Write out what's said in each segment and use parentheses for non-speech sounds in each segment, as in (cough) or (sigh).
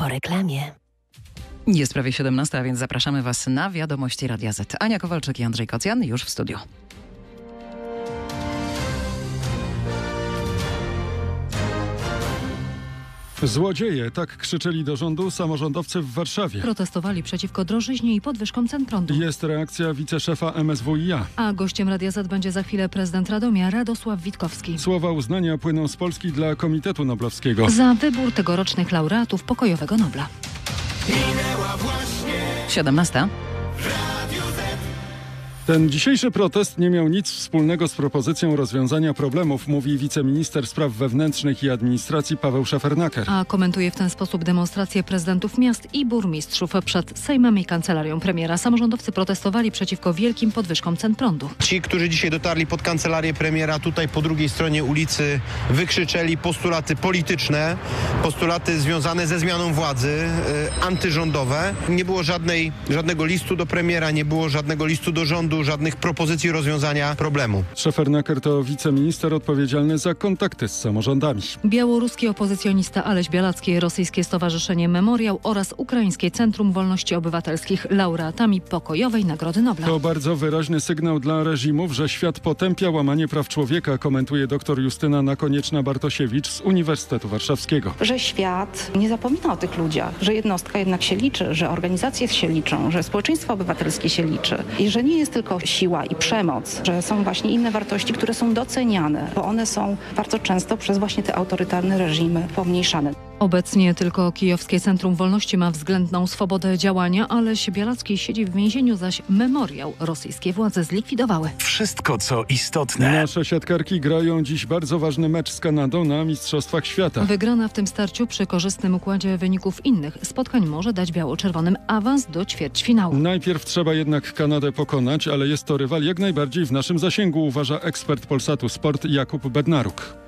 Po reklamie. Jest prawie 17, a więc zapraszamy Was na wiadomości Radia Z. Ania Kowalczyk i Andrzej Kocjan już w studiu. Złodzieje, tak krzyczeli do rządu samorządowcy w Warszawie. Protestowali przeciwko drożyźnie i podwyżkom cen prądu. Jest reakcja wiceszefa MSWiA. A gościem Radia Z będzie za chwilę prezydent Radomia Radosław Witkowski. Słowa uznania płyną z Polski dla Komitetu Noblowskiego. Za wybór tegorocznych laureatów pokojowego Nobla. 17. Ten dzisiejszy protest nie miał nic wspólnego z propozycją rozwiązania problemów, mówi wiceminister spraw wewnętrznych i administracji Paweł Szefernaker. A komentuje w ten sposób demonstracje prezydentów miast i burmistrzów przed Sejmem i kancelarią premiera. Samorządowcy protestowali przeciwko wielkim podwyżkom cen prądu. Ci, którzy dzisiaj dotarli pod kancelarię premiera, tutaj po drugiej stronie ulicy wykrzyczeli postulaty polityczne, postulaty związane ze zmianą władzy, y, antyrządowe. Nie było żadnej, żadnego listu do premiera, nie było żadnego listu do rządu, żadnych propozycji rozwiązania problemu. Szefernaker to wiceminister odpowiedzialny za kontakty z samorządami. Białoruski opozycjonista Aleś Bialacki, Rosyjskie Stowarzyszenie Memoriał oraz Ukraińskie Centrum Wolności Obywatelskich laureatami pokojowej Nagrody Nobla. To bardzo wyraźny sygnał dla reżimów, że świat potępia łamanie praw człowieka, komentuje dr Justyna Nakonieczna-Bartosiewicz z Uniwersytetu Warszawskiego. że świat nie zapomina o tych ludziach, że jednostka jednak się liczy, że organizacje się liczą, że społeczeństwo obywatelskie się liczy i że nie jest tylko siła i przemoc, że są właśnie inne wartości, które są doceniane, bo one są bardzo często przez właśnie te autorytarne reżimy pomniejszane. Obecnie tylko Kijowskie Centrum Wolności ma względną swobodę działania, ale Bialacki siedzi w więzieniu, zaś memoriał rosyjskie władze zlikwidowały. Wszystko, co istotne. Nasze siatkarki grają dziś bardzo ważny mecz z Kanadą na Mistrzostwach Świata. Wygrana w tym starciu przy korzystnym układzie wyników innych spotkań może dać biało-czerwonym awans do ćwierćfinału. Najpierw trzeba jednak Kanadę pokonać, ale jest to rywal jak najbardziej w naszym zasięgu, uważa ekspert Polsatu Sport Jakub Bednaruk.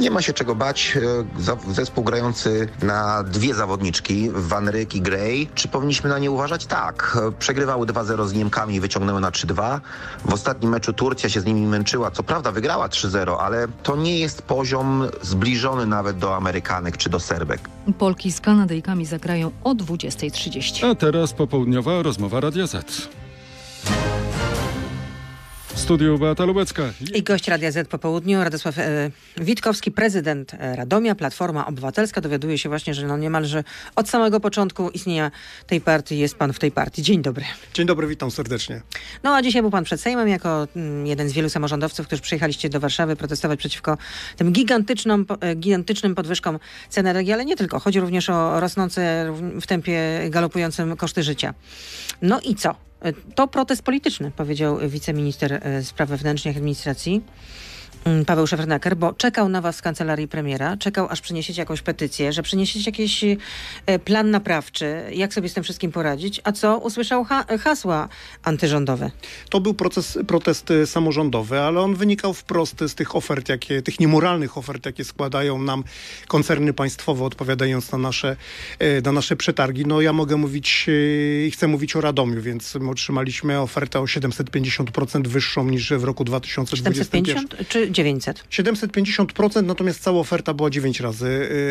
Nie ma się czego bać. E, Zespół grający na dwie zawodniczki, Van Ryk i Gray. Czy powinniśmy na nie uważać? Tak. E, Przegrywały 2-0 z Niemkami i wyciągnęły na 3-2. W ostatnim meczu Turcja się z nimi męczyła. Co prawda wygrała 3-0, ale to nie jest poziom zbliżony nawet do Amerykanek czy do Serbek. Polki z Kanadyjkami zagrają o 20.30. A teraz popołudniowa rozmowa Radia Z. W studiu Beata Lubecka. I gość Radia Z po południu, Radosław e, Witkowski, prezydent e, Radomia, Platforma Obywatelska. Dowiaduje się właśnie, że no niemalże od samego początku istnienia tej partii jest pan w tej partii. Dzień dobry. Dzień dobry, witam serdecznie. No a dzisiaj był pan przed Sejmem jako mm, jeden z wielu samorządowców, którzy przyjechaliście do Warszawy protestować przeciwko tym gigantycznym, e, gigantycznym podwyżkom cen energii, ale nie tylko. Chodzi również o rosnące w tempie galopującym koszty życia. No i co? E, To protest polityczny, powiedział wiceminister e, spraw wewnętrznych administracji. Mm, Paweł Szefernaker, bo czekał na was w kancelarii premiera, czekał aż przyniesiecie jakąś petycję, że przyniesiecie jakiś e, plan naprawczy, jak sobie z tym wszystkim poradzić, a co? Usłyszał ha hasła antyrządowe. To był proces, protest e, samorządowy, ale on wynikał wprost z tych ofert, jakie, tych niemoralnych ofert, jakie składają nam koncerny państwowe, odpowiadając na nasze, e, na nasze przetargi. No ja mogę mówić i chcę mówić o Radomiu, więc my otrzymaliśmy ofertę o 750% wyższą niż w roku 2021. 750 czy 900? 750%, natomiast cała oferta była 9 razy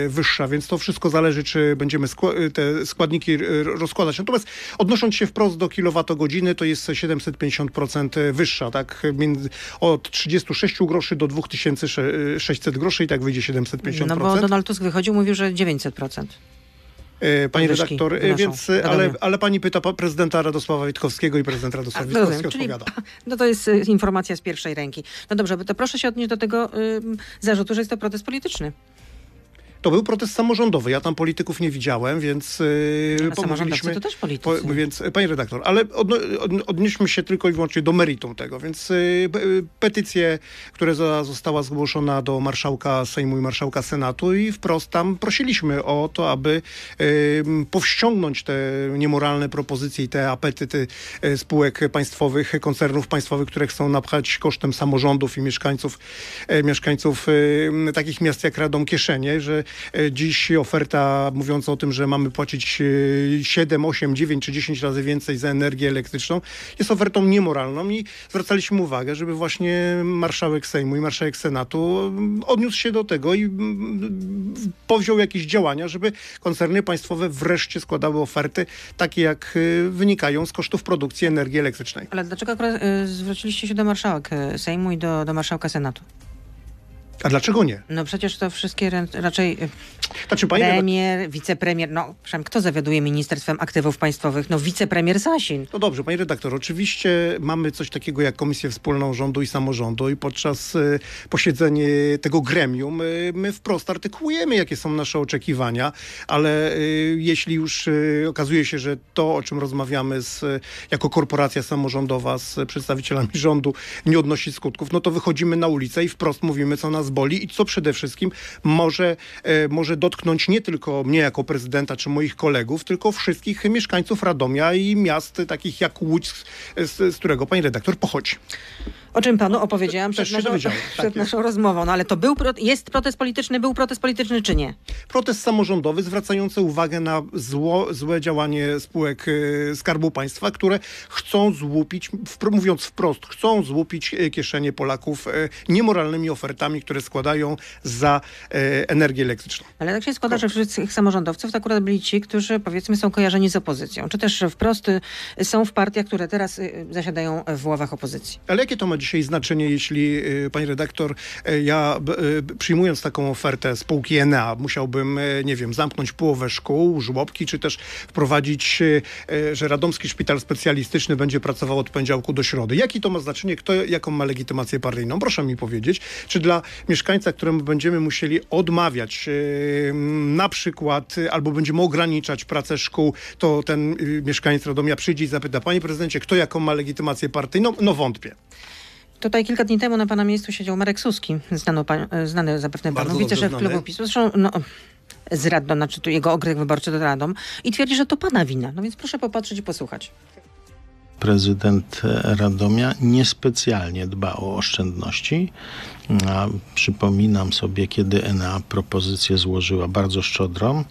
y, wyższa, więc to wszystko zależy, czy będziemy y, te składniki y, rozkładać. Natomiast odnosząc się wprost do kilowatogodziny, to jest 750% wyższa, tak? Od 36 groszy do 2600 groszy i tak wyjdzie 750%. No bo Donald Tusk wychodził, mówił, że 900%. E, Pani podwyżki redaktor, e, wynoszą więc, e, ale, ale pani pyta prezydenta Radosława Witkowskiego i prezydent Radosław A, Witkowski rozumiem, czyli- odpowiada. (laughs) No to jest informacja z pierwszej ręki. No dobrze, to proszę się odnieść do tego y, zarzutu, że jest to protest polityczny. To był protest samorządowy. Ja tam polityków nie widziałem, więc yy, samorządowcy to też politycy. Po, więc, e, panie redaktor, ale odno, od, odnieśmy się tylko i wyłącznie do meritum tego. Więc yy, pe- petycję, która została zgłoszona do marszałka Sejmu i marszałka Senatu i wprost tam prosiliśmy o to, aby yy, powściągnąć te niemoralne propozycje i te apetyty yy, spółek państwowych, koncernów państwowych, które chcą napchać kosztem samorządów i mieszkańców, e, mieszkańców takich miast jak Radom kieszenie, że dziś oferta mówiąca o tym, że mamy płacić e, 7, 8, 9 czy 10 razy więcej za energię elektryczną, jest ofertą niemoralną i zwracaliśmy uwagę, żeby właśnie marszałek Sejmu i marszałek Senatu mm, odniósł się do tego i mm, powziął jakieś działania, żeby koncerny państwowe wreszcie składały oferty takie, jak e, wynikają z kosztów produkcji energii elektrycznej. Ale dlaczego y, zwróciliście się do marszałek Sejmu i do, do marszałka Senatu? A dlaczego nie? No przecież to wszystkie raczej y, Znaczy, premier, wicepremier, no przepraszam, kto zawiaduje Ministerstwem Aktywów Państwowych? No wicepremier Sasin. No dobrze, panie redaktor, oczywiście mamy coś takiego jak Komisję Wspólną Rządu i Samorządu i podczas y, posiedzenia tego gremium y, my wprost artykułujemy, jakie są nasze oczekiwania, ale y, jeśli już y, okazuje się, że to, o czym rozmawiamy z, jako korporacja samorządowa z przedstawicielami rządu nie odnosi skutków, no to wychodzimy na ulicę i wprost mówimy, co nas boli i co przede wszystkim może, e, może dotknąć nie tylko mnie jako prezydenta czy moich kolegów, tylko wszystkich mieszkańców Radomia i miast takich jak Łódź, z, z, którego pani redaktor pochodzi. O czym panu opowiedziałam też przed, naszą, tak przed jest. naszą rozmową. No ale to był, jest protest polityczny, był protest polityczny czy nie? Protest samorządowy zwracający uwagę na zło, złe działanie spółek e, Skarbu Państwa, które chcą złupić, mówiąc wprost, chcą złupić e, kieszenie Polaków e, niemoralnymi ofertami, które składają za e, energię elektryczną. Ale tak się składa, że wśród tych samorządowców to akurat byli ci, którzy powiedzmy są kojarzeni z opozycją, czy też wprost y, są w partiach, które teraz y, zasiadają w ławach opozycji. Ale jakie to ma dzisiaj znaczenie, jeśli, y, pani redaktor, ja przyjmując taką ofertę spółki Enea, musiałbym, nie wiem, zamknąć połowę szkół, żłobki, czy też wprowadzić, że Radomski Szpital Specjalistyczny będzie pracował od poniedziałku do środy. Jaki to ma znaczenie? Kto, jaką ma legitymację partyjną? Proszę mi powiedzieć, czy dla mieszkańca, któremu będziemy musieli odmawiać y, na przykład, y, albo będziemy ograniczać pracę szkół, to ten y, mieszkaniec Radomia przyjdzie i zapyta, panie prezydencie, kto jaką ma legitymację partyjną? No wątpię. Tutaj kilka dni temu na pana miejscu siedział Marek Suski, znany, pan, znany zapewne panu, wiceszef klubu PiSu. Zresztą no, z Radom, znaczy tu jego okręg wyborczy do Radom i twierdzi, że to pana wina. No więc proszę popatrzeć i posłuchać. Prezydent Radomia niespecjalnie dba o oszczędności. A przypominam sobie, kiedy Enea propozycję złożyła bardzo szczodrą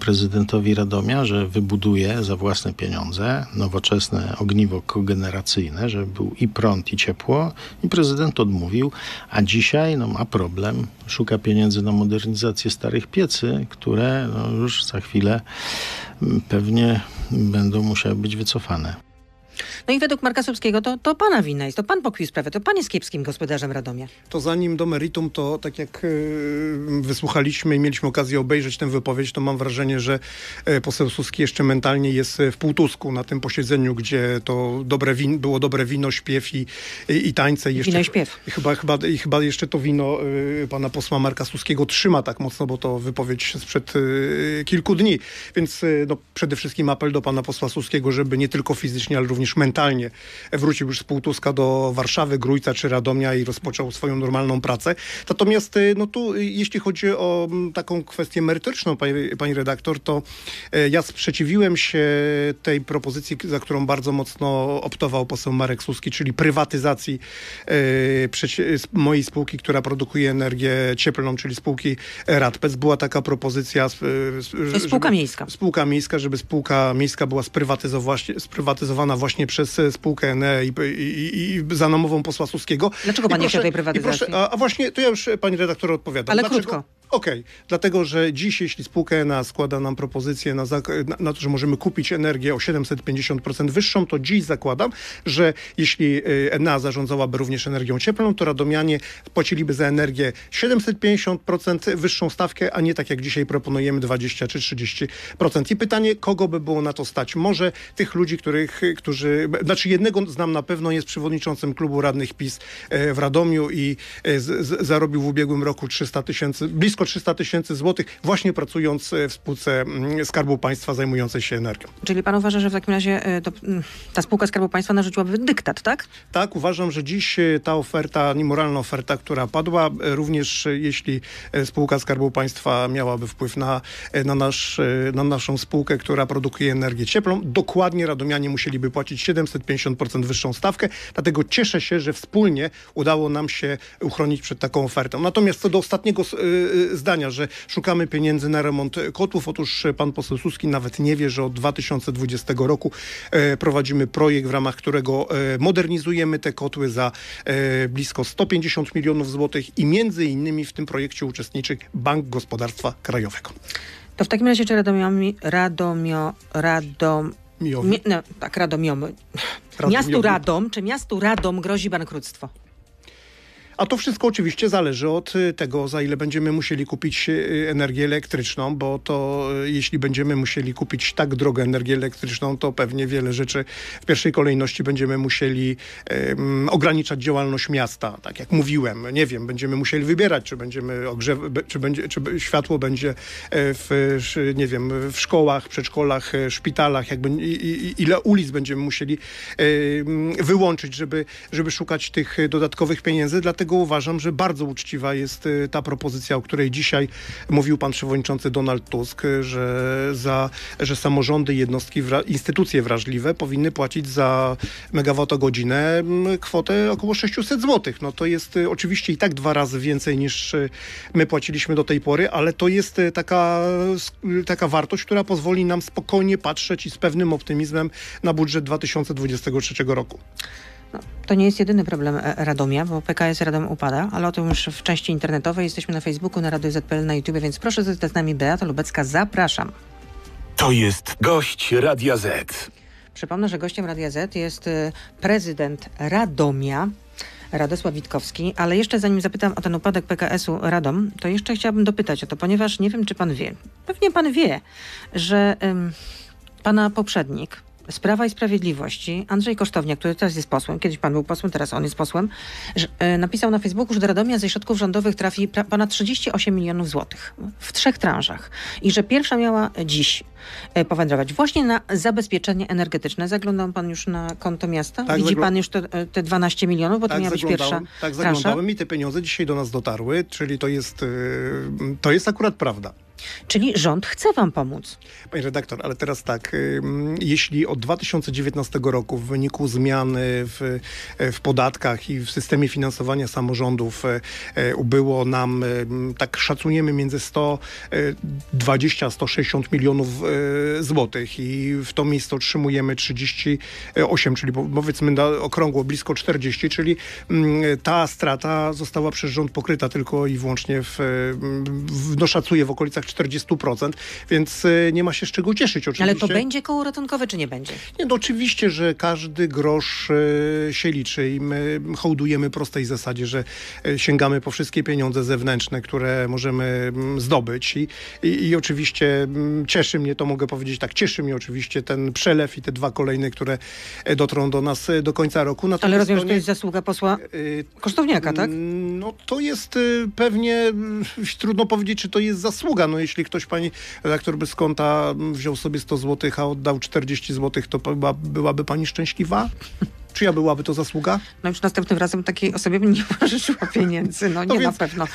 prezydentowi Radomia, że wybuduje za własne pieniądze nowoczesne ogniwo kogeneracyjne, żeby był i prąd, i ciepło. I prezydent odmówił, a dzisiaj no, ma problem. Szuka pieniędzy na modernizację starych piecy, które no, już za chwilę pewnie będą musiały być wycofane. No i według Marka Słupskiego to, to pana wina jest, to pan pokpił sprawę, to pan jest kiepskim gospodarzem Radomia. To zanim do meritum, to tak jak e, wysłuchaliśmy i mieliśmy okazję obejrzeć tę wypowiedź, to mam wrażenie, że e, poseł Suski jeszcze mentalnie jest e, w półtusku na tym posiedzeniu, gdzie to dobre win, było dobre wino, śpiew i, i, i tańce. I jeszcze, Wino i śpiew. I chyba, chyba, I chyba jeszcze to wino e, pana posła Marka Suskiego trzyma tak mocno, bo to wypowiedź sprzed e, kilku dni. Więc no, przede wszystkim apel do pana posła Suskiego, żeby nie tylko fizycznie, ale również mentalnie wrócił już z Półtuska do Warszawy, Grójca czy Radomia i rozpoczął swoją normalną pracę. Natomiast e, no tu, e, jeśli chodzi o m, taką kwestię merytoryczną, pani, pani redaktor, to e, ja sprzeciwiłem się tej propozycji, za którą bardzo mocno optował poseł Marek Suski, czyli prywatyzacji mojej spółki, która produkuje energię cieplną, czyli spółki Radpec. Była taka propozycja. spółka żeby- miejska. Spółka miejska, żeby spółka miejska była sprywatyzowa- sprywatyzowana właśnie przez e, spółkę ENE i, i, i, za namową posła Suskiego. Dlaczego pan nie chciał tej prywatyzacji? proszę, a, a właśnie, to ja już pani redaktor odpowiadam. Ale Dlaczego? krótko. Okej, dlatego, że dziś, jeśli spółka ENA składa nam propozycję na, na, na to, że możemy kupić energię o 750% wyższą, to dziś zakładam, że jeśli ENA zarządzałaby również energią cieplną, to radomianie płaciliby za energię 750% wyższą stawkę, a nie tak jak dzisiaj proponujemy 20 czy 30%. I pytanie, kogo by było na to stać? Może tych ludzi, których, którzy, znaczy jednego znam na pewno, jest przewodniczącym klubu radnych PiS e, w Radomiu i e, z, z, zarobił w ubiegłym roku 300 tysięcy, blisko 300 tysięcy złotych, właśnie pracując e, w spółce mm, Skarbu Państwa zajmującej się energią. Czyli pan uważa, że w takim razie y, to, mm, ta spółka Skarbu Państwa narzuciłaby dyktat, tak? Tak, uważam, że dziś e, ta oferta, niemoralna oferta, która padła, e, również e, jeśli e, spółka Skarbu Państwa miałaby wpływ na, e, na, nasz, e, na naszą spółkę, która produkuje energię cieplą, dokładnie radomianie musieliby płacić 750% wyższą stawkę, dlatego cieszę się, że wspólnie udało nam się uchronić przed taką ofertą. Natomiast co do ostatniego e, zdania, że szukamy pieniędzy na remont kotłów. Otóż pan poseł Suski nawet nie wie, że od 2020 roku e, prowadzimy projekt, w ramach którego e, modernizujemy te kotły za e, blisko 150 milionów złotych i między innymi w tym projekcie uczestniczy Bank Gospodarstwa Krajowego. To w takim razie, czy Radomiomi, Radomio, Radom, mi, no, tak, Radomiomy. Radomiowi. Miastu Radom, czy miastu Radom grozi bankructwo? A to wszystko oczywiście zależy od y, tego, za ile będziemy musieli kupić y, energię elektryczną, bo to y, jeśli będziemy musieli kupić tak drogą energię elektryczną, to pewnie wiele rzeczy w pierwszej kolejności będziemy musieli em, ograniczać działalność miasta. Tak jak mówiłem, nie wiem, będziemy musieli wybierać, czy będziemy ogrzew, czy, będzie, czy światło będzie e, w, nie wiem, w szkołach, przedszkolach, e, szpitalach, jakby, ile ulic będziemy musieli wyłączyć, żeby, żeby szukać tych dodatkowych pieniędzy. Dlatego uważam, że bardzo uczciwa jest e, ta propozycja, o której dzisiaj mówił pan przewodniczący Donald Tusk, e, że, za, że samorządy, jednostki, instytucje wrażliwe powinny płacić za megawattogodzinę m, kwotę około 600 zł. No to jest e, oczywiście i tak dwa razy więcej niż my płaciliśmy do tej pory, ale to jest taka, taka wartość, która pozwoli nam spokojnie patrzeć i z pewnym optymizmem na budżet 2023 roku. No, to nie jest jedyny problem e, Radomia, bo PKS Radom upada, ale o tym już w części internetowej. Jesteśmy na Facebooku, na Radio ZPL, na YouTube, więc proszę zostać z nami. Beata Lubecka, zapraszam. To jest gość Radia Z. Przypomnę, że gościem Radia Z jest e, prezydent Radomia, Radosław Witkowski, ale jeszcze zanim zapytam o ten upadek PKS-u Radom, to jeszcze chciałabym dopytać o to, ponieważ nie wiem, czy pan wie, pewnie pan wie, że ym, pana poprzednik z Prawa i Sprawiedliwości, Andrzej Kosztowniak, który teraz jest posłem, kiedyś pan był posłem, teraz on jest posłem, że, e, napisał na Facebooku, że do Radomia ze środków rządowych trafi pra- ponad 38 milionów złotych w trzech transzach i że pierwsza miała dziś e, powędrować właśnie na zabezpieczenie energetyczne. Zaglądał pan już na konto miasta? Tak, Widzi pan już te, e, te 12 milionów, bo to miała być pierwsza zaglądałem, tak transza? zaglądałem i te pieniądze dzisiaj do nas dotarły, czyli to jest, y, to jest akurat prawda. Czyli rząd chce wam pomóc. Panie redaktor, ale teraz tak, jeśli od 2019 roku w wyniku zmian w, w podatkach i w systemie finansowania samorządów e, ubyło nam, tak szacujemy, między 120 a 160 milionów złotych i w to miejsce otrzymujemy 38, czyli po- powiedzmy na okrągło blisko 40, czyli ta strata została przez rząd pokryta tylko i wyłącznie w, w no szacuję w okolicach 40%, więc e, nie ma się z czego cieszyć oczywiście. Ale to będzie koło ratunkowe, czy nie będzie? Nie, no oczywiście, że każdy grosz e, się liczy i my hołdujemy prostej zasadzie, że e, sięgamy po wszystkie pieniądze zewnętrzne, które możemy mm, zdobyć i, i, i oczywiście mm, cieszy mnie, to mogę powiedzieć tak, cieszy mnie oczywiście ten przelew i te dwa kolejne, które e, dotrą do nas e, do końca roku. Ale Natomiast rozumiem, że to jest zasługa posła y, Kosztowniaka, tak? No to jest y, pewnie, trudno powiedzieć, czy to jest zasługa. No jeśli ktoś, pani redaktor, by z konta mm, wziął sobie 100 zł, a oddał 40 zł, to była, byłaby pani szczęśliwa? Czyja byłaby to zasługa? No już następnym razem takiej osobie bym nie (laughs) pożyczyła pieniędzy. No nie (laughs) więc- na pewno.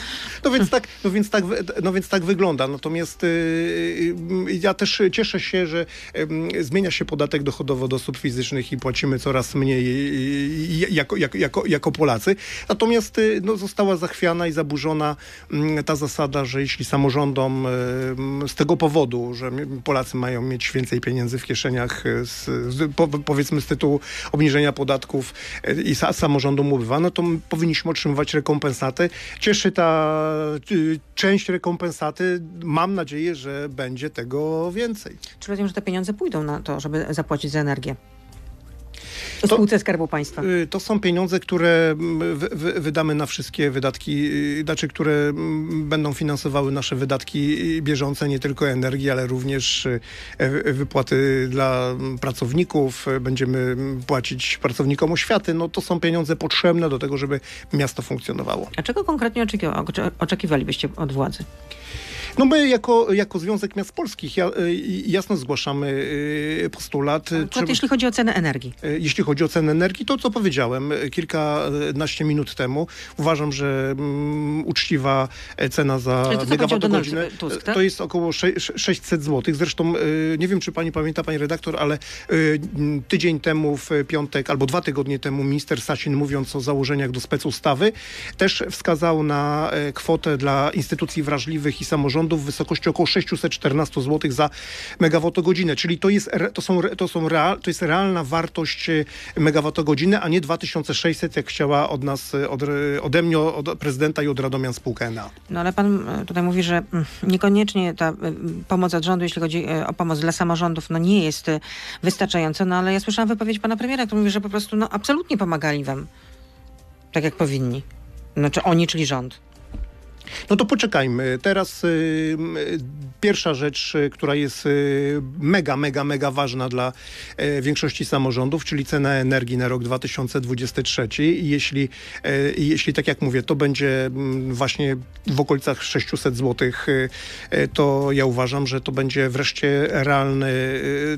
No więc tak, no więc tak, no więc tak wygląda. Natomiast y, y, ja też cieszę się, że y, zmienia się podatek dochodowy od osób fizycznych i płacimy coraz mniej y, jako, jako, jako, jako Polacy. Natomiast no, została zachwiana i zaburzona mm, ta zasada, że jeśli samorządom z tego powodu, że Polacy mają mieć więcej pieniędzy w kieszeniach, z, z, po, powiedzmy z tytułu obniżenia podatków y, i sa, samorządom ubywa, no to powinniśmy otrzymywać rekompensaty. Cieszy ta y, część rekompensaty. Mam nadzieję, że będzie tego więcej. Czy rozumiem, że te pieniądze pójdą na to, żeby zapłacić za energię? To- Spółce Skarbu Państwa. Y, To są pieniądze, które mm, wy, wy, wydamy na wszystkie wydatki, y, znaczy, które mm, będą finansowały nasze wydatki y, bieżące, nie tylko energii, ale również wypłaty dla mm, pracowników. Będziemy płacić pracownikom oświaty. No to są pieniądze potrzebne do tego, żeby miasto funkcjonowało. A czego konkretnie oczekiwa, ocze- oczekiwalibyście od władzy? No my jako, jako Związek Miast Polskich ja, jasno zgłaszamy postulat. y, Akurat trzeba- jeśli chodzi o cenę energii. Jeśli chodzi o cenę energii, to co powiedziałem e, kilkanaście minut temu, uważam, że mm, uczciwa e, cena za megawattogodzinę Tusk, tak? to jest około sze- sze- 600 zł. Zresztą e, nie wiem, czy pani pamięta, pani redaktor, ale tydzień temu w piątek albo dwa tygodnie temu minister Sasin mówiąc o założeniach do specustawy też wskazał na kwotę dla instytucji wrażliwych i samorządów w wysokości około 614 zł za megawattogodzinę, czyli to jest, to są, to są real, to jest realna wartość megawattogodziny, a nie 2600, jak chciała od nas, e, od, ode mnie, od prezydenta i od Radomian spółka. No ale pan e, tutaj mówi, że mm, niekoniecznie ta pomoc od rządu, jeśli chodzi o pomoc dla samorządów, no nie jest wystarczająca, no ale ja słyszałam wypowiedź pana premiera, który mówi, że po prostu no absolutnie pomagali wam. Tak jak powinni. Znaczy oni, czyli rząd. No to poczekajmy. Teraz y, y, pierwsza rzecz, y, która jest y, mega, mega, mega ważna dla y, większości samorządów, czyli cena energii na rok 2023. I jeśli, jeśli tak jak mówię, to będzie mm, właśnie w okolicach 600 zł, to ja uważam, że to będzie wreszcie realny,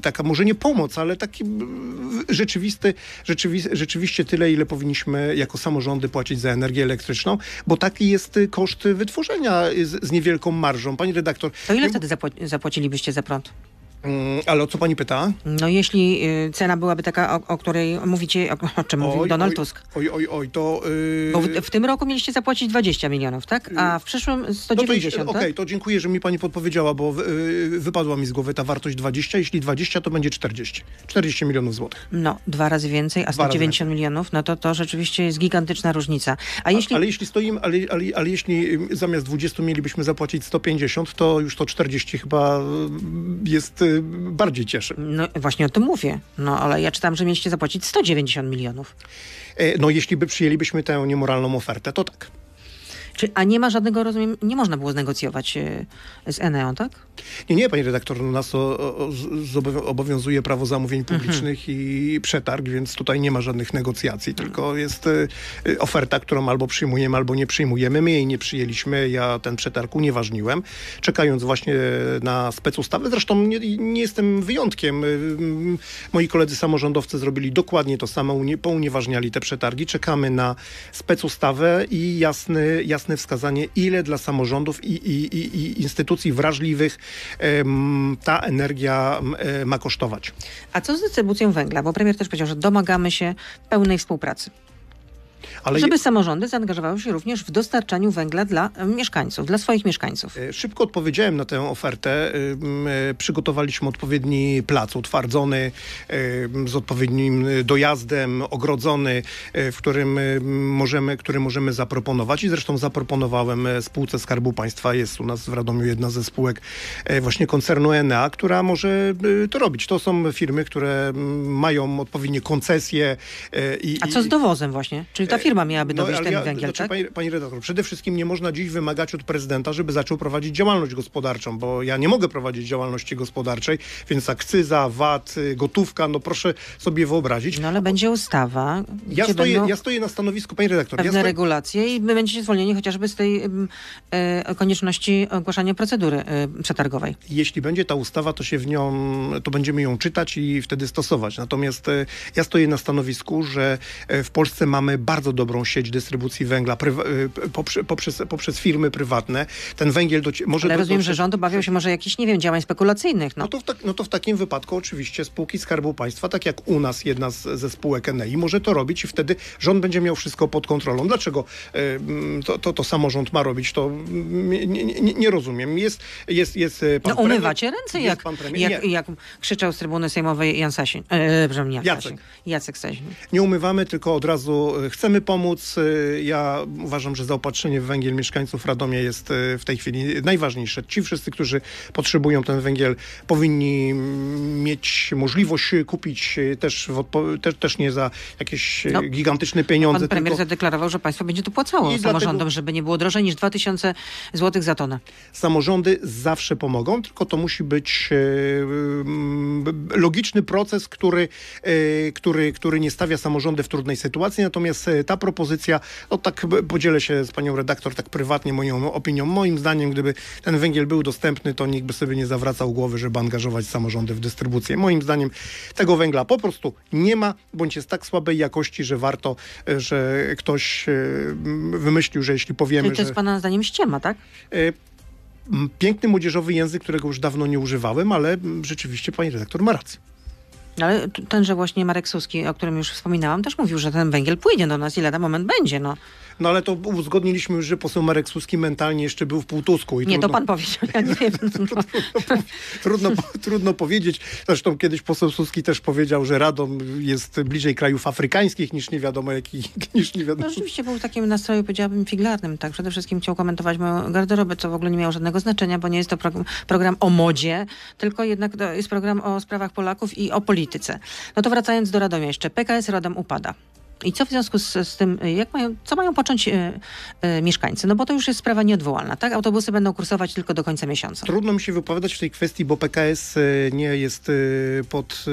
taka może nie pomoc, ale taki mm, rzeczywisty, rzeczywi, rzeczywiście tyle, ile powinniśmy jako samorządy płacić za energię elektryczną, bo taki jest koszt wytworzenia z, z niewielką marżą. Pani redaktor, To ile wtedy zapła- zapłacilibyście za prąd? Mm, ale o co pani pyta? No jeśli y, cena byłaby taka, o, o której mówicie, o, czym mówił Donald oj, Tusk. Oj, oj, oj, to... Yy... Bo w, w tym roku mieliście zapłacić 20 milionów, tak? A w przyszłym No to, 190, Okej, tak? to dziękuję, że mi pani podpowiedziała, bo yy, wypadła mi z głowy ta wartość 20. Jeśli 20, to będzie 40. 40 milionów złotych. No, dwa razy więcej, a Dwa razy 190 milionów, no to to rzeczywiście jest gigantyczna różnica. A jeśli... Ale jeśli stoimy, ale, ale, ale jeśli zamiast 20 mielibyśmy zapłacić 150, to już to 40 chyba y, jest y, bardziej cieszy. No właśnie o tym mówię. No ale ja czytam, że mieliście zapłacić 190 milionów. E, No jeśli by przyjęlibyśmy tę niemoralną ofertę, to tak. Czy, a nie ma żadnego, rozumiem, nie można było znegocjować y, z Eneą, tak? Nie, nie, pani redaktor, no nas o, o, zobowią- obowiązuje prawo zamówień publicznych i przetarg, więc tutaj nie ma żadnych negocjacji, tylko jest y, y, oferta, którą albo przyjmujemy, albo nie przyjmujemy. My jej nie przyjęliśmy, ja ten przetarg unieważniłem, czekając właśnie na specustawę. Zresztą nie, nie jestem wyjątkiem. Moi koledzy samorządowcy zrobili dokładnie to samo, unie, pounieważniali te przetargi. Czekamy na specustawę i jasny, jasne wskazanie, ile dla samorządów i, i, i, i instytucji wrażliwych ta energia ma kosztować. A co z dystrybucją węgla? Bo premier też powiedział, że domagamy się pełnej współpracy. Ale żeby samorządy zaangażowały się również w dostarczaniu węgla dla e, mieszkańców, dla swoich mieszkańców. E, Szybko odpowiedziałem na tę ofertę. E, Przygotowaliśmy odpowiedni plac utwardzony, z odpowiednim dojazdem, ogrodzony, w którym możemy, który możemy zaproponować. I zresztą zaproponowałem spółce Skarbu Państwa. Jest u nas w Radomiu jedna ze spółek właśnie koncernu Enea, która może to robić. To są firmy, które mają odpowiednie koncesje. I, A co z dowozem właśnie? Czyli ta firma miałaby no, dowieźć ale ten ja- węgiel, znaczy, tak? Pani, pani redaktor, przede wszystkim nie można dziś wymagać od prezydenta, żeby zaczął prowadzić działalność gospodarczą, bo ja nie mogę prowadzić działalności gospodarczej, więc akcyza, VAT, y, gotówka, no proszę sobie wyobrazić. No ale będzie ustawa, Ja stoję, ja stoję na stanowisku, pani redaktor. Ja pewne stoję, regulacje i wy będziecie zwolnieni chociażby z tej e, konieczności ogłaszania procedury e, przetargowej. jeśli będzie ta ustawa, to się w nią, to będziemy ją czytać i wtedy stosować. Natomiast e, ja stoję na stanowisku, że w Polsce mamy bardzo dobrą sieć dystrybucji węgla e, poprzez, poprzez, poprzez firmy prywatne. Ten węgiel doci- może... Ale do- rozumiem, dotrzeć- że rząd obawiał się może jakichś, nie wiem, działań spekulacyjnych. No. No to, w tak, no to w takim wypadku oczywiście spółki Skarbu Państwa, tak jak u nas jedna z, ze spółek Enei, może to robić i wtedy rząd będzie miał wszystko pod kontrolą. Dlaczego e, mm, to, to, to samorząd ma robić? To mm, nie, nie, nie, rozumiem. Jest, jest, jest e, pan No premier- umywacie ręce, jest jak, premier. jak, jak krzyczał z trybuny sejmowej Jan Sasin. E, przepraszam, nie Jacek. Sasin. Jacek Sasin. Nie umywamy, tylko od razu e, chcemy pomóc. E, Ja uważam, że zaopatrzenie w węgiel mieszkańców Radomia jest e, w tej chwili najważniejsze. Ci wszyscy, którzy potrzebują ten węgiel, powinni mm, mieć możliwość kupić e, też, w odpo- te, też nie za jakieś No, gigantyczne pieniądze. Pan premier tylko zadeklarował, że państwo będzie to płacało I samorządom, dlatego- żeby nie było drożej niż 2000 zł za tonę. samorządy zawsze pomogą, tylko to musi być mm, logiczny proces, który, który, który nie stawia samorządy w trudnej sytuacji. Natomiast ta propozycja, no tak podzielę się z panią redaktor tak prywatnie moją opinią. Moim zdaniem, gdyby ten węgiel był dostępny, to nikt by sobie nie zawracał głowy, żeby angażować samorządy w dystrybucję. Moim zdaniem tego węgla po prostu nie ma, bądź jest tak słabej jakości, że warto, e, że ktoś e, wymyślił, że jeśli powiemy, Czyli to że... jest pana zdaniem ściema, tak? E, Piękny młodzieżowy język, którego już dawno nie używałem, ale rzeczywiście pani redaktor ma rację. Ale t- tenże właśnie Marek Suski, o którym już wspominałam, też mówił, że ten węgiel płynie do nas i lada moment będzie. No. No ale to uzgodniliśmy już, że poseł Marek Suski mentalnie jeszcze był w półtusku. I Nie, to trudno, pan powiedział, ja nie wiem. No. (laughs) trudno, trudno powiedzieć. Zresztą kiedyś poseł Suski też powiedział, że Radom jest bliżej krajów afrykańskich niż nie wiadomo jakich, (laughs) niż nie wiadomo. No rzeczywiście był w takim nastroju, powiedziałabym, figlarnym. Tak, przede wszystkim chciał komentować moją garderobę, co w ogóle nie miało żadnego znaczenia, bo nie jest to program, program o modzie, tylko jednak to jest program o sprawach Polaków i o polityce. No to wracając do Radomia jeszcze. PKS Radom upada. I co w związku z, z tym, jak mają, co mają począć e, e, mieszkańcy? No bo to już jest sprawa nieodwołalna, tak? Autobusy będą kursować tylko do końca miesiąca. Trudno mi się wypowiadać w tej kwestii, bo PKS nie jest pod.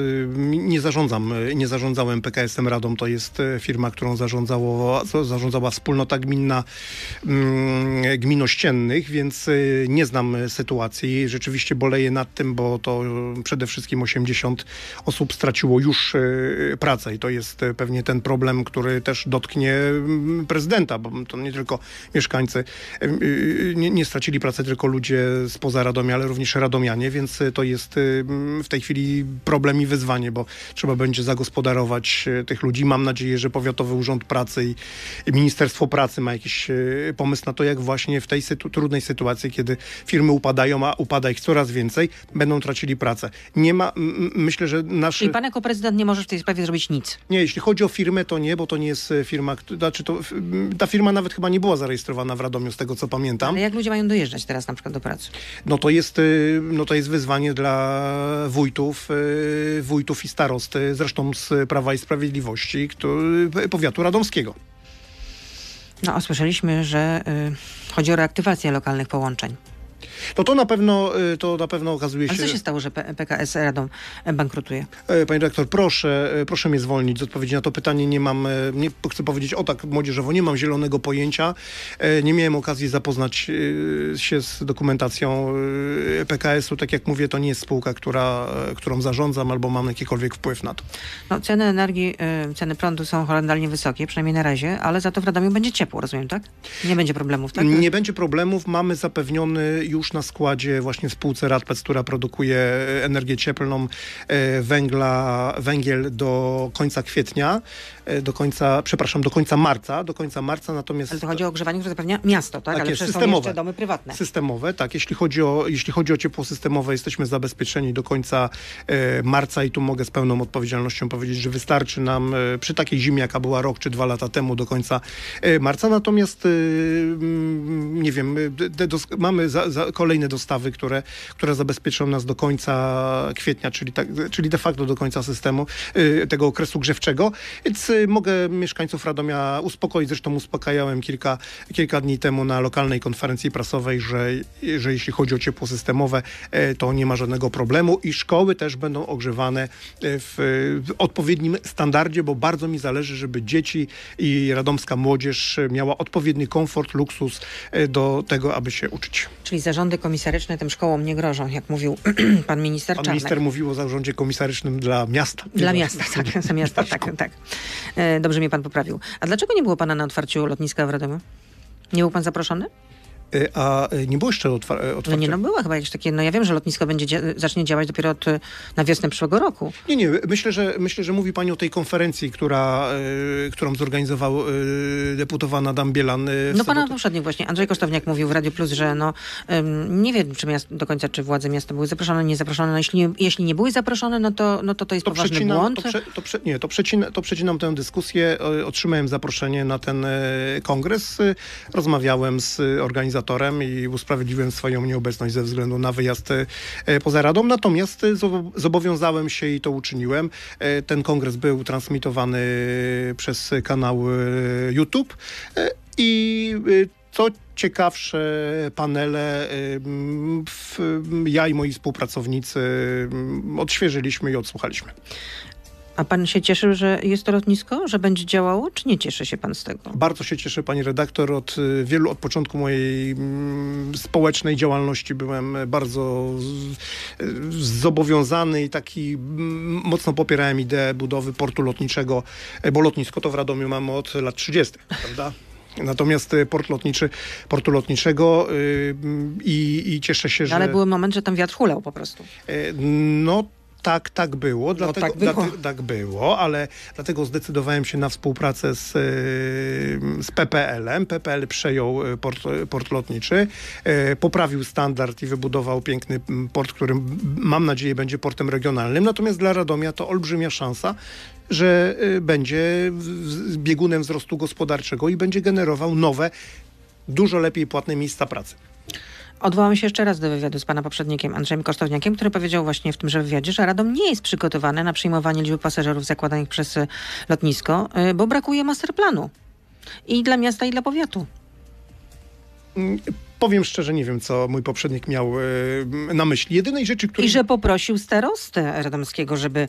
Nie zarządzam, nie zarządzałem PKS-em Radom. To jest firma, którą zarządzało, zarządzała wspólnota gminna mm, gmin ościennych, więc nie znam sytuacji. Rzeczywiście boleję nad tym, bo to przede wszystkim 80 osób straciło już pracę i to jest pewnie ten problem, który też dotknie mm, prezydenta, bo to nie tylko mieszkańcy e, e, nie, nie stracili pracy tylko ludzie spoza Radomia, ale również radomianie, więc to jest w tej chwili problem i wyzwanie, bo trzeba będzie zagospodarować e, tych ludzi. Mam nadzieję, że Powiatowy Urząd Pracy i, i Ministerstwo Pracy ma jakiś e, pomysł na to, jak właśnie w tej sytu, trudnej sytuacji, kiedy firmy upadają, a upada ich coraz więcej, będą tracili pracę. Nie ma, myślę, że nasz... Czyli pan jako prezydent nie może w tej sprawie zrobić nic. Nie, jeśli chodzi o firmę, to nie, bo to nie jest e, firma, znaczy to, ta firma nawet chyba nie była zarejestrowana w Radomiu, z tego co pamiętam. Ale jak ludzie mają dojeżdżać teraz na przykład do pracy? No to jest, y, no to jest wyzwanie dla wójtów, y, wójtów i starosty, zresztą z Prawa i Sprawiedliwości, który, powiatu radomskiego. No, a słyszeliśmy, że y, chodzi o reaktywację lokalnych połączeń. No to na pewno, y, to na pewno okazuje Ale się... co się stało, że PKS Radom bankrutuje? E, Panie dyrektor, proszę, e, proszę mnie zwolnić z odpowiedzi na to pytanie. Nie mam, e, nie chcę powiedzieć o tak młodzieżowo, nie mam zielonego pojęcia. Nie miałem okazji zapoznać się z dokumentacją PKS-u. Tak jak mówię, to nie jest spółka, która, którą zarządzam albo mam jakikolwiek wpływ na to. No, ceny energii, ceny prądu są horrendalnie wysokie, przynajmniej na razie, ale za to w Radomiu będzie ciepło, rozumiem, tak? Nie będzie problemów, tak? Nie będzie problemów. Mamy zapewniony już na składzie właśnie w spółce Radpec, która produkuje e, energię cieplną, e, węgla, węgiel do końca kwietnia, e, do końca, przepraszam, do końca marca, do końca marca, natomiast... Ale to chodzi o ogrzewanie, które zapewnia miasto, tak? Tak ale jest, systemowe. domy prywatne. Systemowe, tak. Jeśli chodzi o, jeśli chodzi o ciepło systemowe, jesteśmy zabezpieczeni do końca marca i tu mogę z pełną odpowiedzialnością powiedzieć, że wystarczy nam przy takiej zimie, jaka była rok czy dwa lata temu do końca marca. Natomiast nie wiem, mamy za, za kolejne dostawy, które, które zabezpieczą nas do końca kwietnia, czyli, tak, czyli de facto do końca systemu, e, tego okresu grzewczego. Więc e, mogę mieszkańców Radomia uspokoić. Zresztą uspokajałem kilka, kilka dni temu na lokalnej konferencji prasowej, że, że jeśli chodzi o ciepło systemowe, e, to nie ma żadnego problemu i szkoły też będą ogrzewane w, odpowiednim standardzie, bo bardzo mi zależy, żeby dzieci i radomska młodzież miała odpowiedni komfort, luksus do tego, aby się uczyć. Czyli zarządy komisaryczne tym szkołom nie grożą, jak mówił (clears throat) pan minister Pan Czarnek. minister mówił o zarządzie komisarycznym dla miasta. Dla miasta, tak, (laughs) za miasta, tak, tak. E, Dobrze mnie pan poprawił. A dlaczego nie było pana na otwarciu lotniska w Radomiu? Nie był pan zaproszony? E, A e, nie było jeszcze otwa- e, No otwarte? nie, no była chyba jakieś takie, no ja wiem, że lotnisko będzie dzia- zacznie działać dopiero od, na wiosnę przyszłego roku. Nie, nie, myślę, że myślę, że mówi pani o tej konferencji, która, e, którą zorganizował e, deputowana Adam Bielan. e, w No pana poprzednik właśnie, Andrzej Kosztowniak mówił w Radio Plus, że no nie wiem czy miast, do końca, czy władze miasta były zaproszone, nie zaproszone. No jeśli, nie, jeśli nie były zaproszone, no to no to, to jest To poważny przecinam, błąd. to, prze, to, prze, nie, to, przecina, to przecinam tę dyskusję. Otrzymałem zaproszenie na ten kongres. Rozmawiałem z organizatorem i usprawiedliwiłem swoją nieobecność ze względu na wyjazd e, poza Radą. Natomiast e, zob- zobowiązałem się i to uczyniłem. E, Ten kongres był transmitowany przez kanał e, YouTube. E, I e, co ciekawsze panele ja i moi współpracownicy odświeżyliśmy i odsłuchaliśmy. A pan się cieszy, że jest to lotnisko, że będzie działało, czy nie cieszy się pan z tego? Bardzo się cieszę, pani redaktor. Od y, wielu, od początku mojej mm, społecznej działalności byłem bardzo z, zobowiązany i taki mm, mocno popierałem ideę budowy portu lotniczego, e, bo lotnisko to w Radomiu mamy od lat 30., (laughs) prawda? Natomiast e, port lotniczy, portu lotniczego yy, i, i, cieszę się, że... Ale był moment, że tam wiatr hulał po prostu. Yy, no tak, tak było. Dlatego, no, tak, było. tak było, ale dlatego zdecydowałem się na współpracę z, e, z PPL-em. PPL przejął e, port, port lotniczy, e, poprawił standard i wybudował piękny port, który mam nadzieję będzie portem regionalnym. Natomiast dla Radomia to olbrzymia szansa, że będzie biegunem wzrostu gospodarczego i będzie generował nowe, dużo lepiej płatne miejsca pracy. Odwołam się jeszcze raz do wywiadu z pana poprzednikiem Andrzejem Kosztowniakiem, który powiedział właśnie w tymże wywiadzie, że Radom nie jest przygotowany na przyjmowanie liczby pasażerów zakładanych przez y, lotnisko, y, bo brakuje masterplanu. I dla miasta, i dla powiatu. Mm, powiem szczerze, nie wiem, co mój poprzednik miał y, na myśli. Jedynej rzeczy, której... I że poprosił starostę radomskiego, żeby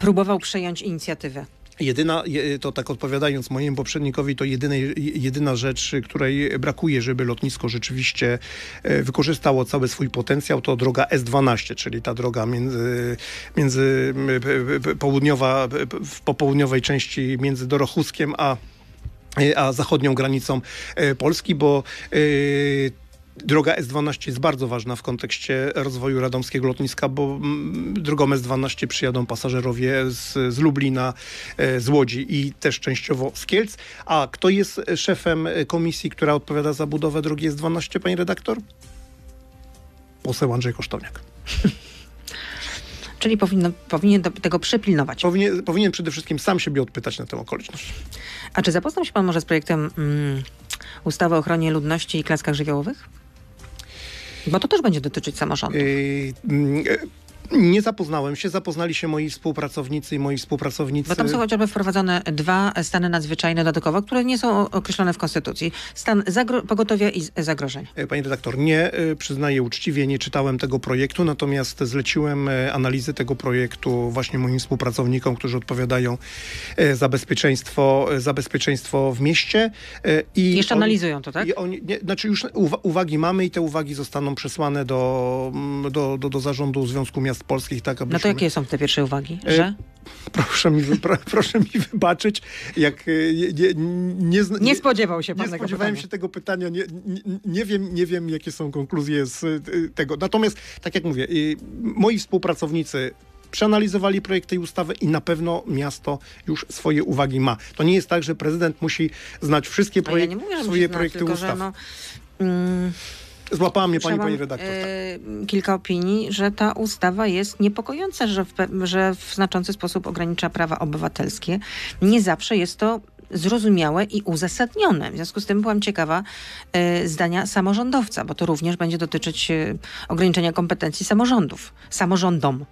próbował przejąć inicjatywę. Jedyna, to tak odpowiadając mojemu poprzednikowi, to jedynej, jedyna rzecz, której brakuje, żeby lotnisko rzeczywiście e, wykorzystało cały swój potencjał, to droga S12, czyli ta droga między, między południowa, po południowej części między Dorochuskiem a a zachodnią granicą e, Polski, bo e, Droga S12 jest bardzo ważna w kontekście rozwoju radomskiego lotniska, bo mm, drogą S12 przyjadą pasażerowie z, z Lublina, e, z Łodzi i też częściowo z Kielc. A kto jest szefem komisji, która odpowiada za budowę drogi S12, pani redaktor? Poseł Andrzej Kosztowniak. Czyli powinno, powinien do tego przypilnować. Powinien, powinien przede wszystkim sam siebie odpytać na tę okoliczność. A czy zapoznał się pan może z projektem mm, ustawy o ochronie ludności i klaskach żywiołowych? Bo to też będzie dotyczyć samorządu. Yy, nie zapoznałem się, zapoznali się moi współpracownicy i moi współpracownicy. Bo tam są chociażby wprowadzone dwa stany nadzwyczajne dodatkowo, które nie są określone w Konstytucji. Stan pogotowia i zagrożeń. E, Pani redaktor, nie e, przyznaję uczciwie, nie czytałem tego projektu, natomiast zleciłem e, analizę tego projektu właśnie moim współpracownikom, którzy odpowiadają za bezpieczeństwo, za bezpieczeństwo w mieście. I Jeszcze oni, analizują to, tak? I oni, nie, znaczy już uwagi mamy i te uwagi zostaną przesłane do, do, do, do zarządu Związku Miast polskich, tak abyśmy... No to jakie są te pierwsze uwagi? E, że? Proszę mi, pro, (laughs) proszę mi wybaczyć, jak e, nie, nie, nie, nie spodziewał się pan Nie spodziewałem pytania. się tego pytania, nie, nie, wiem, nie wiem, jakie są konkluzje z e, tego. Natomiast, tak jak mówię, moi współpracownicy przeanalizowali projekt tej ustawy i na pewno miasto już swoje uwagi ma. To nie jest tak, że prezydent musi znać wszystkie projek- ja mówię, swoje projekty tylko, ustaw. No, mm, Złapała mnie pani, pani redaktor. Tak. kilka opinii, że ta ustawa jest niepokojąca, że w, że w znaczący sposób ogranicza prawa obywatelskie. Nie zawsze jest to zrozumiałe i uzasadnione. W związku z tym byłam ciekawa y, zdania samorządowca, bo to również będzie dotyczyć y, ograniczenia kompetencji samorządów, samorządom.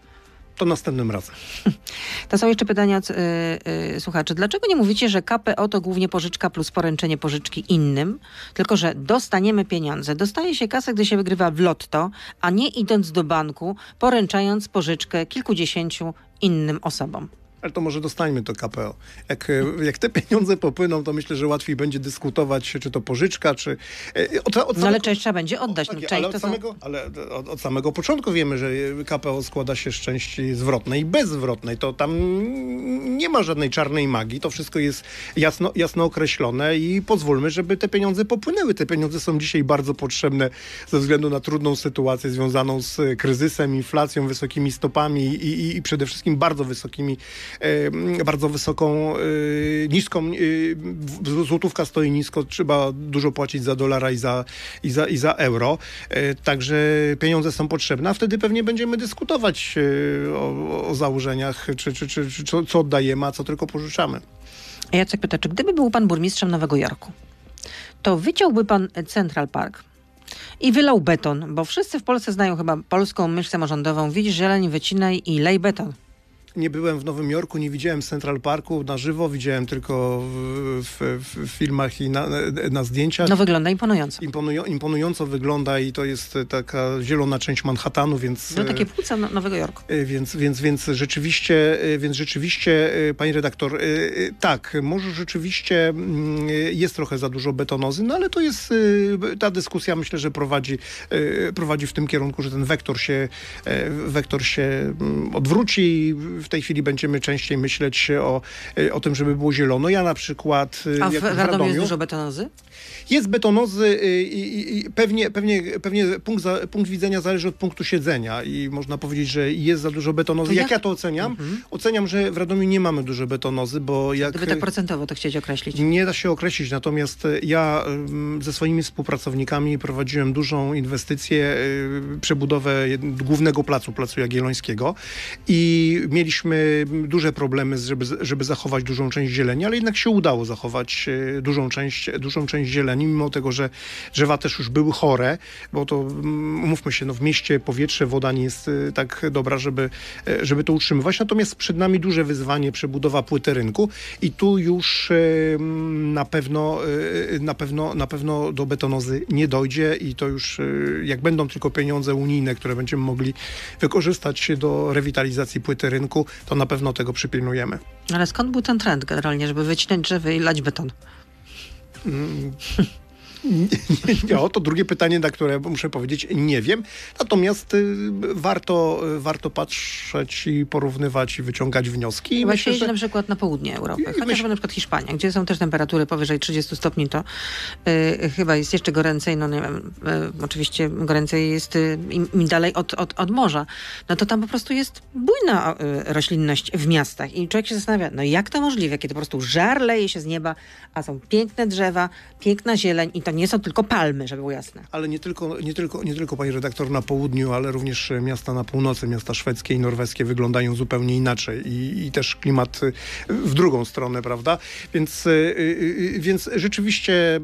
To następnym razem. To są jeszcze pytania od y, y, słuchaczy. Dlaczego nie mówicie, że KPO to głównie pożyczka plus poręczenie pożyczki innym, tylko że dostaniemy pieniądze. Dostaje się kasę, gdy się wygrywa w lotto, a nie idąc do banku, poręczając pożyczkę kilkudziesięciu innym osobom. Ale to może dostańmy to KPO. Jak, e, jak te pieniądze popłyną, to myślę, że łatwiej będzie dyskutować, czy to pożyczka, czy... E, od, od no ale część trzeba będzie oddać. No, część ale, od samego, ale od, od, samego początku wiemy, że KPO składa się z części zwrotnej i bezzwrotnej. To tam nie ma żadnej czarnej magii. To wszystko jest jasno, jasno określone i pozwólmy, żeby te pieniądze popłynęły. Te pieniądze są dzisiaj bardzo potrzebne ze względu na trudną sytuację związaną z kryzysem, inflacją, wysokimi stopami i, i, i przede wszystkim bardzo wysokimi bardzo wysoką, e, niską, e, złotówka stoi nisko, trzeba dużo płacić za dolara i za, i za, i za euro. E, także pieniądze są potrzebne, a wtedy pewnie będziemy dyskutować o, o założeniach, czy, czy, czy, czy co oddajemy, a co tylko pożyczamy. Jacek pyta, czy gdyby był pan burmistrzem Nowego Jorku, to wyciąłby pan Central Park i wylał beton, bo wszyscy w Polsce znają chyba polską myśl samorządową. Widzisz zieleń, wycinaj i lej beton. Nie byłem w Nowym Jorku, nie widziałem Central Parku na żywo, widziałem tylko w, w, w filmach i na, na zdjęciach. No wygląda imponująco. Imponują, imponująco wygląda i to jest taka zielona część Manhattanu, więc... No takie płuca no- Nowego Jorku. E, Więc, więc, więc rzeczywiście, e, więc rzeczywiście, e, pani redaktor, e, e, tak, może rzeczywiście mm, jest trochę za dużo betonozy, no ale to jest, e, ta dyskusja myślę, że prowadzi, e, prowadzi w tym kierunku, że ten wektor się, e, wektor się mm, odwróci w tej chwili będziemy częściej myśleć o, e, o tym, żeby było zielono. Ja na przykład... e, A w jak Radomiu jest dużo betonozy? jest betonozy i, i, pewnie, pewnie, pewnie punkt, za, punkt widzenia zależy od punktu siedzenia i można powiedzieć, że jest za dużo betonozy. To jak jak- ja to oceniam? Mhm. Oceniam, że w Radomiu nie mamy dużo betonozy, bo jak... Gdyby tak procentowo to chcieć określić. Nie da się określić, natomiast e, ja ym, ze swoimi współpracownikami prowadziłem dużą inwestycję, przebudowę głównego placu, Placu Jagiellońskiego i mieliśmy duże problemy, żeby, żeby zachować dużą część zieleni, ale jednak się udało zachować e, dużą część, dużą część zieleni, mimo tego, że drzewa też już były chore, bo to mm, umówmy się, no w mieście powietrze, woda nie jest e, tak dobra, żeby, e, żeby to utrzymywać. Natomiast przed nami duże wyzwanie, przebudowa płyty rynku i tu już na pewno, na pewno, na pewno do betonozy nie dojdzie i to już jak będą tylko pieniądze unijne, które będziemy mogli wykorzystać do rewitalizacji płyty rynku, to na pewno tego przypilnujemy. Ale skąd był ten trend generalnie, żeby wycinać drzewa i lać beton? Mm. Nie, o, to drugie pytanie, na które muszę powiedzieć, nie wiem. Natomiast y, warto, y, warto patrzeć i porównywać i wyciągać wnioski. I myślę, że na przykład na południe Europy, chociażby myśl- na przykład Hiszpania, gdzie są też temperatury powyżej 30 stopni, to y, chyba jest jeszcze goręcej, no nie wiem, y, oczywiście goręcej jest y, im, im dalej od, od, od morza, no to tam po prostu jest bujna y, roślinność w miastach i człowiek się zastanawia, no jak to możliwe, kiedy po prostu żar leje się z nieba, a są piękne drzewa, piękna zieleń i to nie są tylko palmy, żeby było jasne. Ale nie tylko, nie, tylko, nie tylko, pani redaktor, na południu, ale również miasta na północy, miasta szwedzkie i norweskie wyglądają zupełnie inaczej i, i też klimat y, w drugą stronę, prawda? Więc, y, y, więc rzeczywiście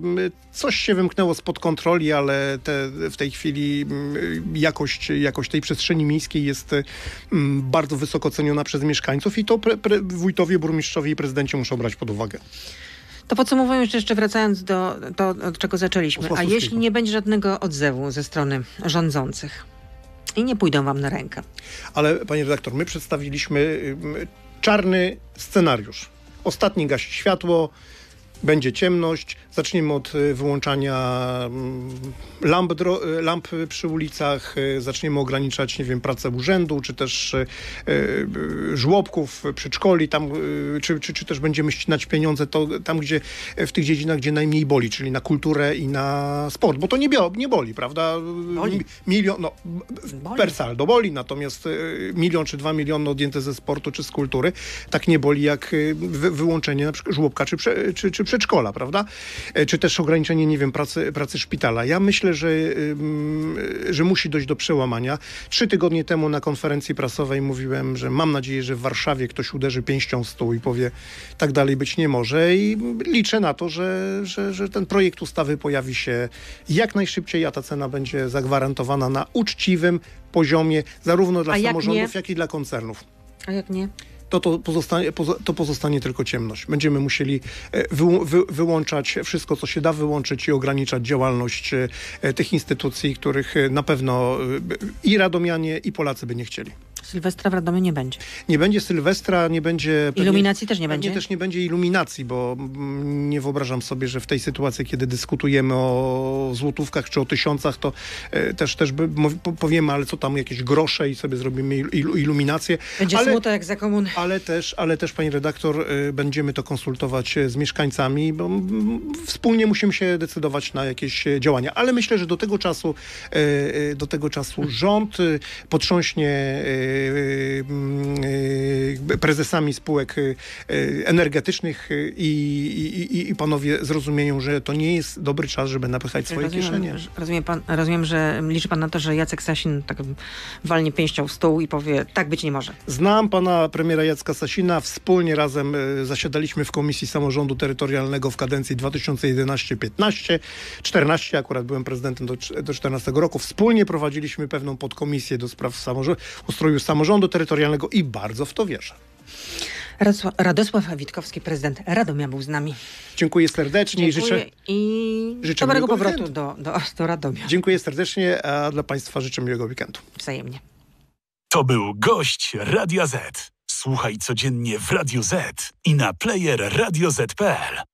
coś się wymknęło spod kontroli, ale te, w tej chwili jakość, jakość tej przestrzeni miejskiej jest mm, bardzo wysoko ceniona przez mieszkańców i to pre, pre, wójtowie, burmistrzowie i prezydenci muszą brać pod uwagę. To podsumowując jeszcze wracając do, to, od czego zaczęliśmy. A jeśli nie będzie żadnego odzewu ze strony rządzących i nie pójdą wam na rękę, Ale panie redaktor, my przedstawiliśmy czarny scenariusz. Ostatni gasi światło, będzie ciemność, zaczniemy od y, wyłączania mm, lamp, y, lamp przy ulicach, y, zaczniemy ograniczać, nie wiem, pracę urzędu, czy też żłobków, przedszkoli, tam, czy, czy, czy też będziemy ścinać pieniądze to, tam, gdzie w tych dziedzinach, gdzie najmniej boli, czyli na kulturę i na sport, bo to nie, bio, nie boli, prawda? Boli. Mi- Milion, no, Boli. per saldo boli, natomiast milion czy dwa miliony odjęte ze sportu czy z kultury, tak nie boli jak wy, wyłączenie na przykład żłobka czy, prze, czy, czy przedszkola, prawda? E, Czy też ograniczenie, nie wiem, pracy, pracy szpitala. Ja myślę, że, że musi dojść do przełamania. Trzy tygodnie temu na konferencji prasowej mówiłem, że mam nadzieję, że w Warszawie ktoś uderzy pięścią w stół i powie, tak dalej być nie może i liczę na to, że, że, że ten projekt ustawy pojawi się jak najszybciej, a ta cena będzie zagwarantowana na uczciwym poziomie, zarówno dla jak samorządów, jak i dla koncernów a jak nie? To, to, pozostanie, pozo- to pozostanie tylko ciemność. Będziemy musieli e, wy, wy, wyłączać wszystko, co się da wyłączyć i ograniczać działalność e, tych instytucji, których e, na pewno i radomianie, i Polacy by nie chcieli. Sylwestra w Radomiu nie będzie. Nie będzie Sylwestra, nie będzie... pewnie- Iluminacji też nie będzie? też nie będzie iluminacji, bo nie wyobrażam sobie, że w tej sytuacji, kiedy dyskutujemy o złotówkach czy o tysiącach, to e, też, też by, powiemy, ale co tam, jakieś grosze i sobie zrobimy il, il, iluminację. Będzie ale, smutek jak za komuny. ale też, ale też, pani redaktor, y, będziemy to konsultować y, z mieszkańcami, bo wspólnie musimy się decydować na jakieś działania. Ale myślę, że do tego czasu, do tego czasu rząd potrząśnie prezesami spółek y, y, energetycznych y, i, i, i panowie zrozumieją, że to nie jest dobry czas, żeby napychać swoje kieszenie. Rozumiem, że- rozumiem, pan, rozumiem, że liczy pan na to, że Jacek Sasin tak walnie pięścią w stół i powie, tak być nie może. Znam pana premiera Jacka Sasina. Wspólnie razem zasiadaliśmy w Komisji Samorządu Terytorialnego w kadencji 2011-15. 14 akurat byłem prezydentem do, do 14 roku. Wspólnie prowadziliśmy pewną podkomisję do spraw samorządu, ustroju samorządu terytorialnego i bardzo w to wierzę. Radosław, Witkowski, prezydent Radomia był z nami. Dziękuję serdecznie Dziękuję i życzę, i życzę dobrego miłego powrotu weekendu. do, do, do Radomia. dziękuję serdecznie, a dla Państwa życzę miłego weekendu. Wzajemnie. To był gość Radia Z. Słuchaj codziennie w Radio Z i na player radioz.pl.